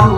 Oh,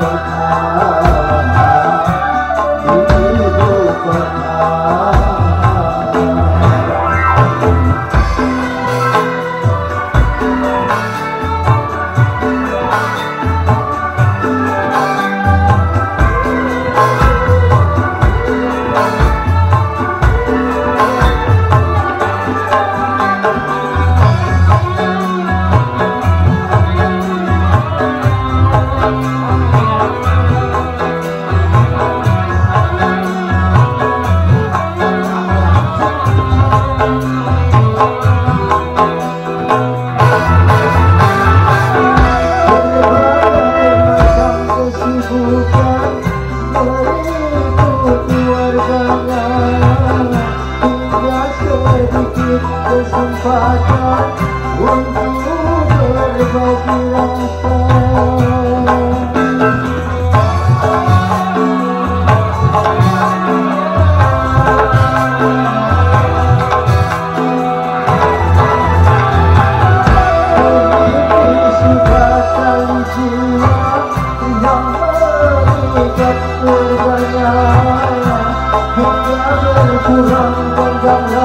কথা sedikit kesempatan untuk berbagi rasa.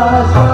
Rasa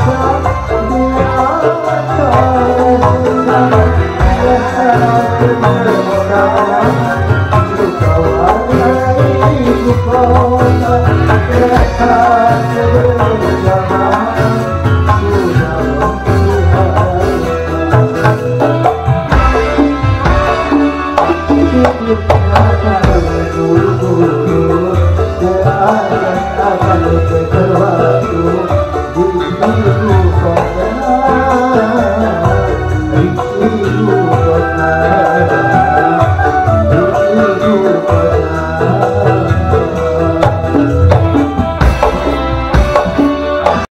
감사합니다.